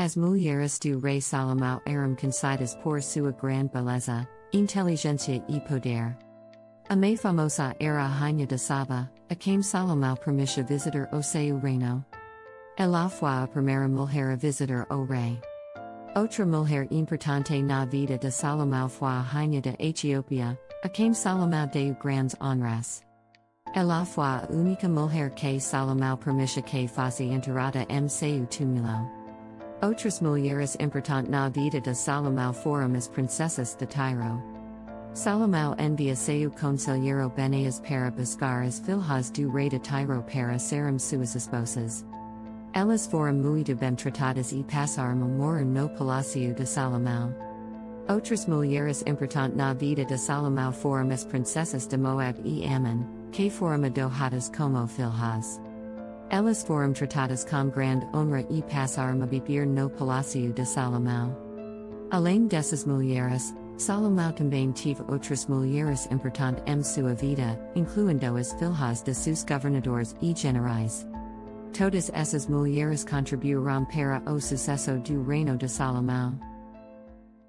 As mulheres do rei Salomão eram conhecidas por sua grande beleza, inteligência e poder. A mais famosa era a Rainha de Saba, a quem Salomão permitia visitar o seu reino. Ela foi a primeira mulher a visitar o rei. Outra mulher importante na vida de Salomão foi a Rainha da Etiópia, a quem Salomão deu grandes honras. Ela foi a única mulher que Salomão permitia que fosse enterrada em seu túmulo. Outras mulheres importantes na vida de Salomão foram as princesas de Tiro. Salomão envia seu conselheiro Benéas para buscar as filhas do rei de Tiro para serem suas esposas. Elas foram muito bem tratadas e passaram um a morar no palácio de Salomão. Outras mulheres importantes na vida de Salomão foram as princesas de Moab e Ammon, que foram adoradas como filhas. Elas Forum tratadas com grande honra e passaram a no palácio de Salomão. Além dessas mulheres, Salomão também teve outras mulheres importantes em sua vida, incluindo as filhas de seus governadores e generais. Todas essas mulheres contribuíram para o sucesso do reino de Salomão.